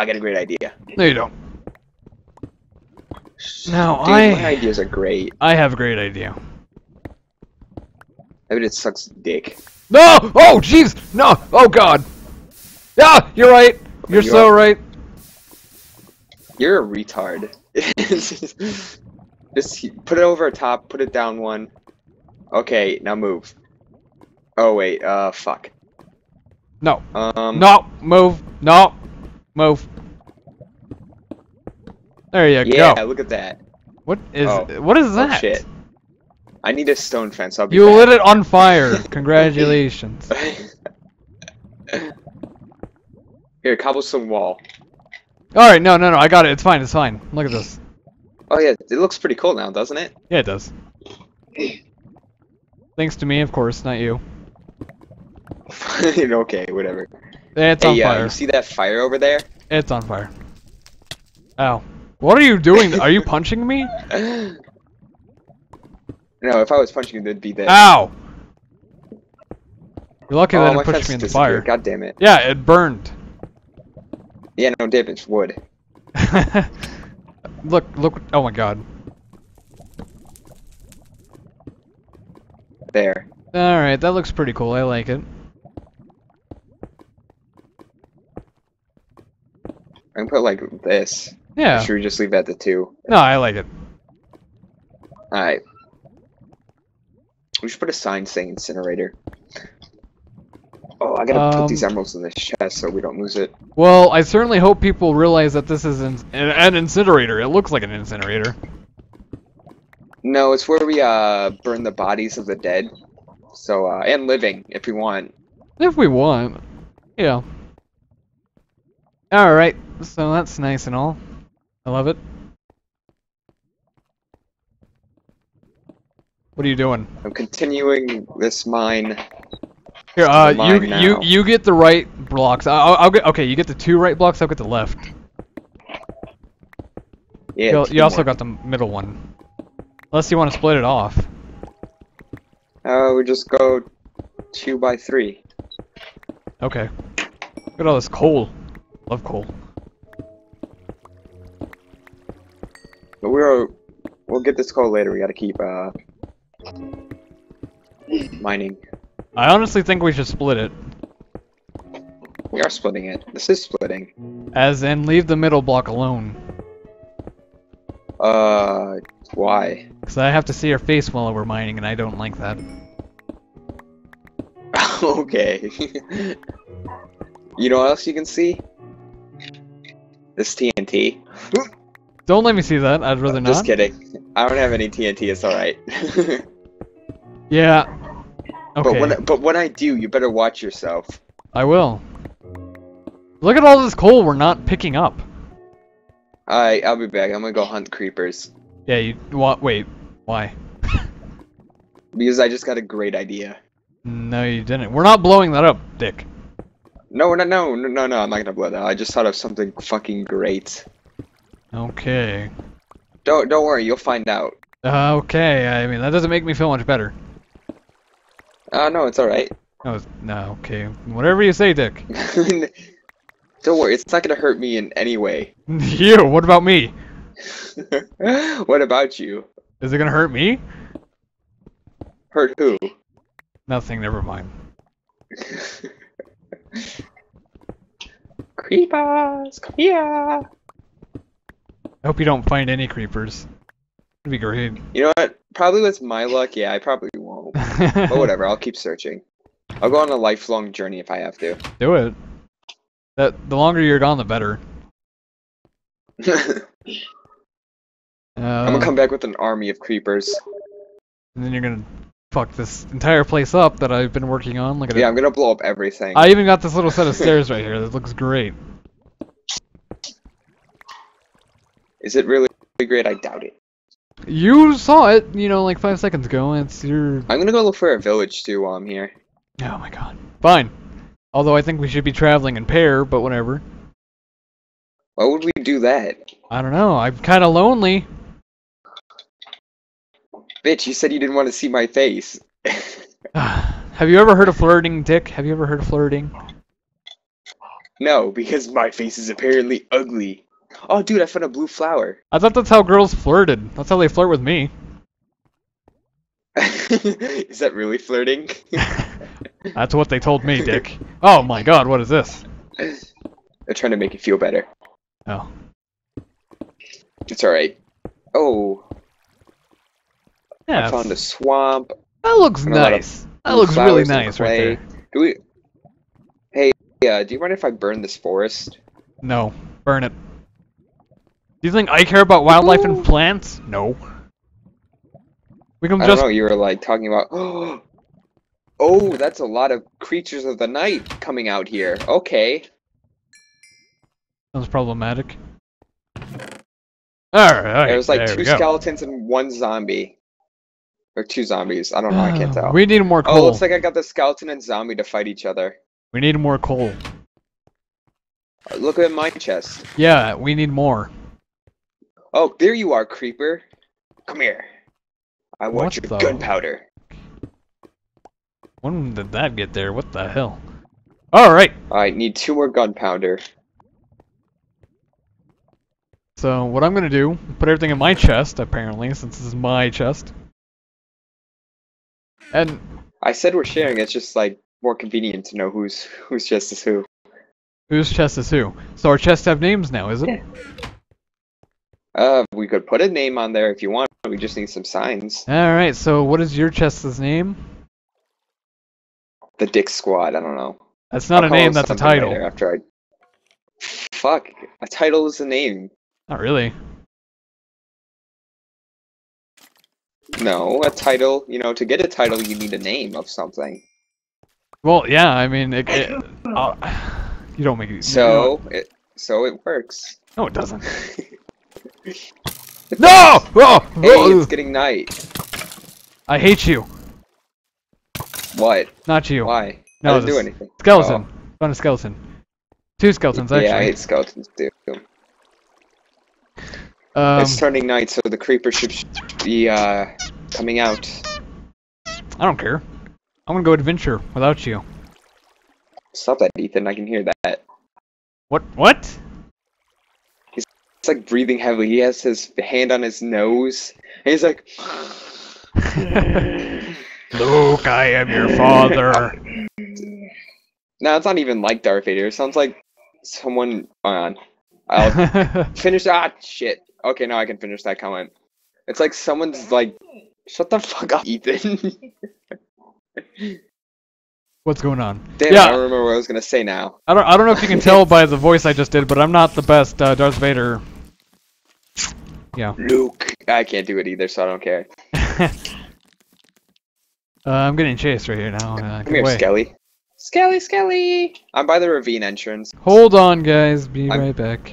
I got a great idea. No, you don't. No, Dude, I- my ideas are great. I have a great idea. I mean, it sucks dick. No! Oh, jeez! No! Oh, God! Yeah, you're right. You're You so are- right. You're a retard. Just put it over top, put it down one. Okay, now move. Oh wait, uh, fuck. No. Um, No! Move! No! Move. There you Yeah, go. Yeah, look at that. What is Oh. what is Oh shit. I need a stone fence. I'll be You back. lit it on fire. Congratulations. Here, cobblestone wall. Alright, no, no, no, I got it. It's fine, it's fine. Look at this. Oh yeah, it looks pretty cool now, doesn't it? Yeah, it does. Thanks to me, of course, not you. okay, whatever. It's hey, on uh, fire. you see that fire over there? It's on fire. Ow. What are you doing? Are you punching me? no, if I was punching you, it'd be this. Ow! You're lucky oh, that it pushed me in the fire. God damn it. Yeah, it burned. Yeah, no damage. Wood. look, look. Oh my god. There. Alright, that looks pretty cool. I like it. I can put like this. Yeah. Or should we just leave that to two? No, I like it. Alright. We should put a sign saying incinerator. Oh, I gotta put these Um, emeralds in this chest so we don't lose it. Well, I certainly hope people realize that this is an, an, an incinerator. It looks like an incinerator. No, it's where we uh burn the bodies of the dead. So uh and living if we want. If we want. Yeah. Alright, so that's nice and all. I love it. What are you doing? I'm continuing this mine. Here, uh, mine you now. you you get the right blocks. I'll, I'll get okay. You get the two right blocks. I'll get the left. Yeah. you you also more. got the middle one. Unless you want to split it off. Uh we just go two by three. Okay. Look at all this coal. Love coal. But we're we'll get this coal later. We gotta keep uh mining. I honestly think we should split it. We are splitting it. This is splitting. As in, leave the middle block alone. Uh why? Because I have to see your face while we're mining, and I don't like that. okay. you know what else you can see? This TNT. Don't let me see that. I'd rather not. Just kidding. I don't have any TNT. It's all right. Yeah. But Okay. when but when I do, you better watch yourself. I will. Look at all this coal we're not picking up. Alright, I'll be back. I'm gonna go hunt creepers Yeah, you what? Wait, why? because I just got a great idea. No, you didn't. We're not blowing that up, Dick. No, no, no, no, no, no. I'm not gonna blow that. I just thought of something fucking great. Okay. Don't don't worry. You'll find out. Uh, okay. I mean, that doesn't make me feel much better. Uh, no, it's all right. No, it's- no. Okay. Whatever you say, Dick. don't worry. It's not gonna hurt me in any way. you. What about me? what about you? Is it gonna hurt me? Hurt who? Nothing. Never mind. Creepers, come here. I hope you don't find any creepers. It'd be great. You know what? Probably with my luck, yeah, I probably won't. But whatever, I'll keep searching. I'll go on a lifelong journey if I have to. Do it. That the longer you're gone, the better. I'm Uh, gonna come back with an army of creepers. And then you're gonna fuck this entire place up that I've been working on. Look at Yeah, it. I'm gonna blow up everything. I even got this little set of stairs right here. That looks great. Is it really great? I doubt it. You saw it, you know, like five seconds ago. It's your. I'm gonna go look for a village too while I'm here. Oh my god. Fine. Although I think we should be traveling in pair, but whatever. Why would we do that? I don't know. I'm kind of lonely. Bitch, you said you didn't want to see my face. Have you ever heard of flirting, Dick? Have you ever heard of flirting? No, because my face is apparently ugly. Oh, dude, I found a blue flower. I thought that's how girls flirted. That's how they flirt with me. is that really flirting? That's what they told me, Dick. Oh my god, what is this? They're trying to make you feel better. Oh. It's alright. Oh, Yeah, I found a swamp. that looks and a lot of nice. That looks really nice right there. Do we? Hey, yeah. Do you mind if I burn this forest? No, burn it. Do you think I care about wildlife and plants? No. We can I just don't know. You were like talking about. Oh, that's a lot of creatures of the night coming out here. Okay. Sounds problematic. Alright, There's like there two skeletons and one zombie. Or two zombies. I don't know. I can't tell. We need more oh, coal. Oh, coal. looks like I got the skeleton and zombie to fight each other. We need more coal. Look at my chest. Yeah, we need more. Oh, there you are, creeper. Come here. I want What your gunpowder. When did that get there? What the hell? Alright, I need two more gunpowder. so what I'm gonna do, put everything in my chest, apparently, since this is my chest. And I said we're sharing. It's just like more convenient to know who's whose chest is who. whose chest is who? So our chests have names now, is it? Uh, we could put a name on there if you want. We just need some signs. Alright, so what is your chest's name? The Dick Squad. I don't know. That's not I'll a name, that's a title. later After I. Fuck. A title is a name. Not really. No, a title. You know, to get a title, you need a name of something. Well, yeah, I mean, it, it, uh, you don't make it. So it. So it works. No, it doesn't. No! Oh! Hey, oh, it's getting night. I hate you. What? Not you. Why? No, I didn't do anything. Skeleton. Found a skeleton. Two skeletons, actually. Yeah, I hate skeletons too. Um, it's turning night, so the creeper should be uh coming out. I don't care. I'm gonna go adventure without you. Stop that, Ethan. I can hear that. What? What? It's like breathing heavily. He has his hand on his nose, and he's like, Luke, I am your father. "No, it's not even like Darth Vader. It sounds like someone." Hold on. I'll finish. Ah, shit. Okay, now I can finish that comment. It's like someone's like, "Shut the fuck up, Ethan." What's going on? Damn, Yeah. I don't remember what I was gonna say now. I don't. I don't know if you can tell by the voice I just did, but I'm not the best uh, Darth Vader. Yeah. Luke. I can't do it either, so I don't care. uh, I'm getting chased right here now. Uh, Come get here, away. Skelly. Skelly, Skelly. I'm by the ravine entrance. Hold on, guys. Be I'm- right back.